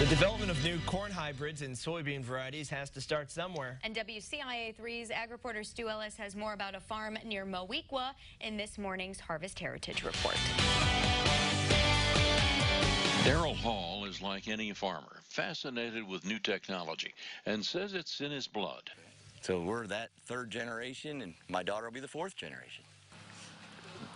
The development of new corn hybrids and soybean varieties has to start somewhere. And WCIA3's ag reporter Stu Ellis has more about a farm near Moweaqua in this morning's Harvest Heritage Report. Daryl Hall is like any farmer, fascinated with new technology, and says it's in his blood. So we're that third generation, and my daughter will be the fourth generation.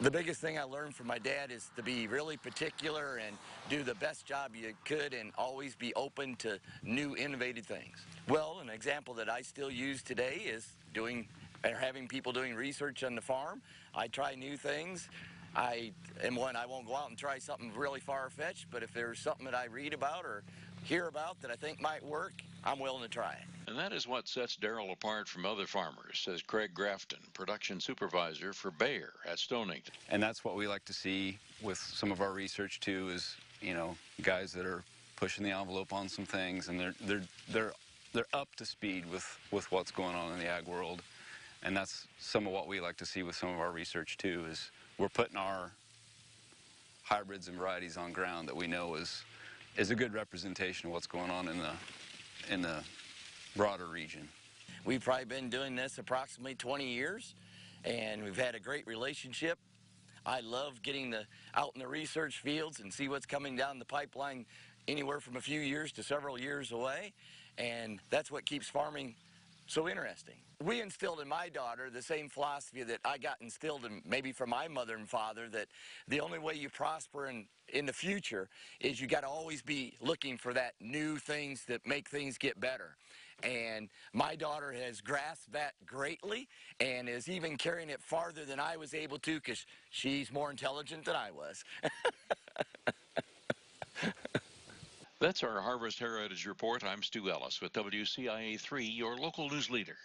The biggest thing I learned from my dad is to be really particular and do the best job you could and always be open to new innovative things. Well, an example that I still use today is doing or having people doing research on the farm. I try new things. I am one, I won't go out and try something really far-fetched, but if there's something that I read about or hear about that I think might work, I'm willing to try it. And that is what sets Daryl apart from other farmers, says Craig Grafton, production supervisor for Bayer at Stonington. And that's what we like to see with some of our research too is, you know, guys that are pushing the envelope on some things and they're they're they're they're up to speed with with what's going on in the ag world. And that's some of what we like to see with some of our research too is we're putting our hybrids and varieties on ground that we know is is a good representation of what's going on in the in the broader region. We've probably been doing this approximately 20 years, and we've had a great relationship. I love getting the, out in the research fields and see what's coming down the pipeline anywhere from a few years to several years away, and that's what keeps farming so interesting. We instilled in my daughter the same philosophy that I got instilled in maybe from my mother and father that the only way you prosper in, in the future is you got to always be looking for that new things that make things get better. And my daughter has grasped that greatly and is even carrying it farther than I was able to because she's more intelligent than I was. That's our Harvest Heritage Report. I'm Stu Ellis with WCIA 3, your local news leader.